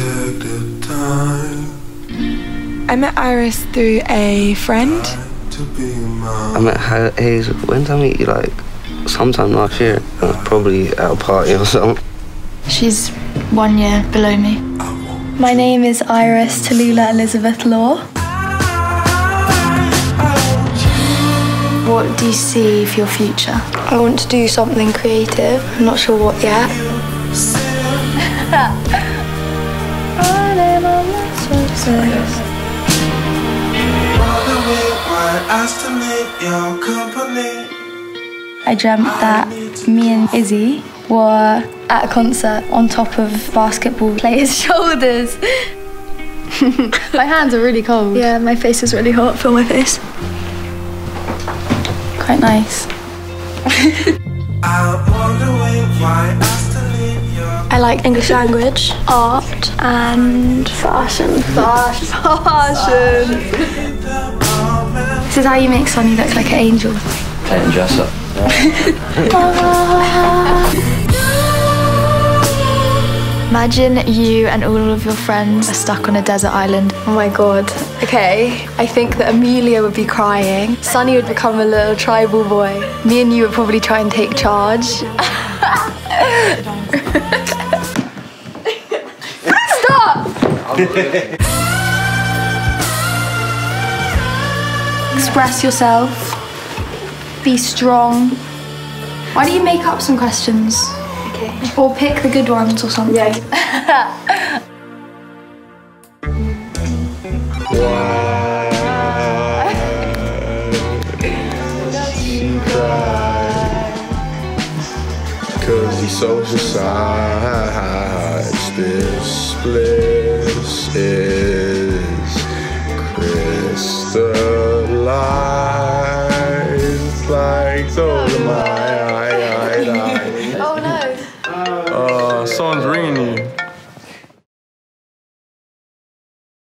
detective time I met Iris through a friend. to be. I met Ha- Hazel. When did I meet you? Like, sometime last year. It was probably at a party or something. She's one year below me. My name is Iris Tallulah Elizabeth Law. What do you see for your future? I want to do something creative. I'm not sure what yet. I stimulate your company. I dreamt that me and Izzy were at a concert on top of basketball players' shoulders. My hands are really cold. Yeah, my face is really hot. Feel my face. Quite nice. like English language, art, and fashion. Fashion. Fashion. This is how you make Sonny look like an angel. And dress up. Imagine you and all of your friends are stuck on a desert island. Oh my god. Okay, I think that Amelia would be crying. Sunny would become a little tribal boy. Me and you would probably try and take charge. Express yourself. Be strong. Why don't you make up some questions? Okay. Or pick the good ones or something. Yeah. Cause these social sides, this bliss is crystallized like dolomite. Oh no. Uh, someone's ringing